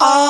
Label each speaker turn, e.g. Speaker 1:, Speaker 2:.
Speaker 1: Oh